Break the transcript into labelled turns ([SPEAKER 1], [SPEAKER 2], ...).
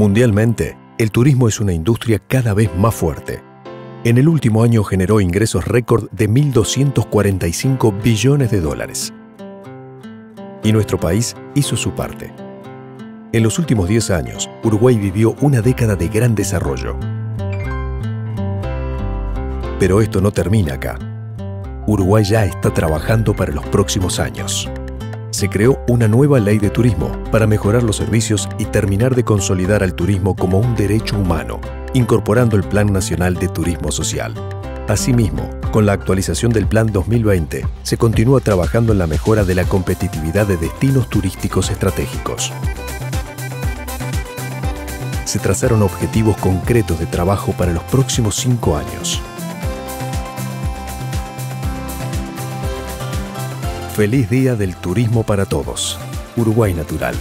[SPEAKER 1] Mundialmente, el turismo es una industria cada vez más fuerte. En el último año generó ingresos récord de 1.245 billones de dólares. Y nuestro país hizo su parte. En los últimos 10 años, Uruguay vivió una década de gran desarrollo. Pero esto no termina acá. Uruguay ya está trabajando para los próximos años. Se creó una nueva ley de turismo para mejorar los servicios y terminar de consolidar al turismo como un derecho humano, incorporando el Plan Nacional de Turismo Social. Asimismo, con la actualización del Plan 2020, se continúa trabajando en la mejora de la competitividad de destinos turísticos estratégicos se trazaron objetivos concretos de trabajo para los próximos cinco años. Feliz Día del Turismo para Todos. Uruguay Natural.